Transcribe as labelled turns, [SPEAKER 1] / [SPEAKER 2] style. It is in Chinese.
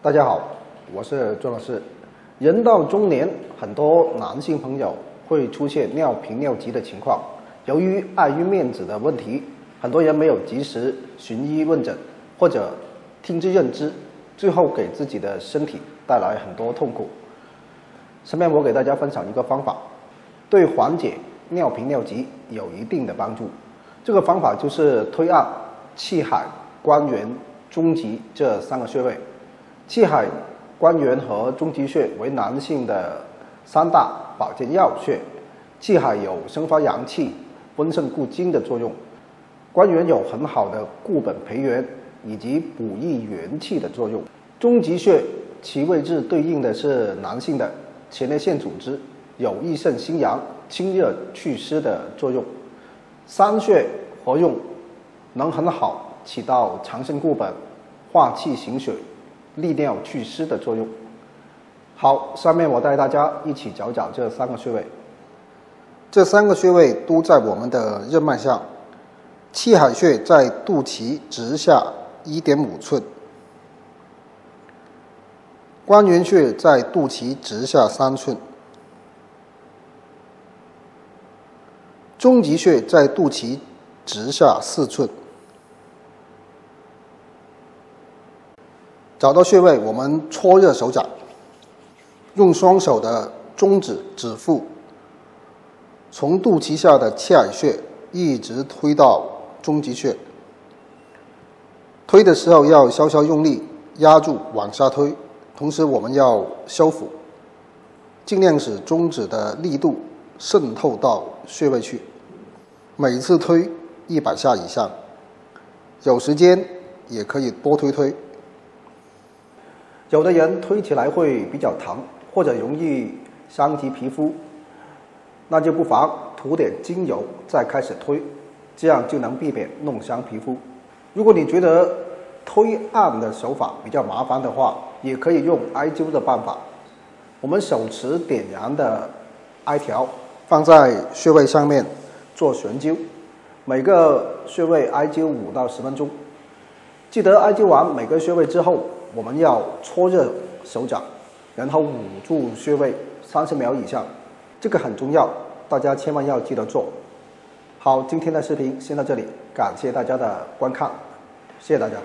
[SPEAKER 1] 大家好，我是周老师。人到中年，很多男性朋友会出现尿频尿急的情况。由于碍于面子的问题，很多人没有及时寻医问诊，或者听之任之，最后给自己的身体带来很多痛苦。下面我给大家分享一个方法，对缓解尿频尿急有一定的帮助。这个方法就是推按气海、关元、中极这三个穴位。气海、关元和中极穴为男性的三大保健要穴。气海有生发阳气、温肾固精的作用；关元有很好的固本培元以及补益元气的作用。中极穴其位置对应的是男性的前列腺组织，有益肾心阳、清热祛湿的作用。三穴合用，能很好起到长生固本、化气行血。利尿祛湿的作用。好，下面我带大家一起找找这三个穴位。这三个穴位都在我们的任脉上。气海穴在肚脐直下一点五寸，关元穴在肚脐直下三寸，中极穴在肚脐直下四寸。找到穴位，我们搓热手掌，用双手的中指、指腹，从肚脐下的气海穴一直推到中极穴。推的时候要稍稍用力，压住往下推，同时我们要收腹，尽量使中指的力度渗透到穴位去。每次推一百下以上，有时间也可以多推推。有的人推起来会比较疼，或者容易伤及皮肤，那就不妨涂点精油再开始推，这样就能避免弄伤皮肤。如果你觉得推按的手法比较麻烦的话，也可以用艾灸的办法。我们手持点燃的艾条放在穴位上面做悬灸，每个穴位艾灸五到十分钟。记得艾灸完每个穴位之后。我们要搓热手掌，然后捂住穴位三十秒以上，这个很重要，大家千万要记得做。好，今天的视频先到这里，感谢大家的观看，谢谢大家。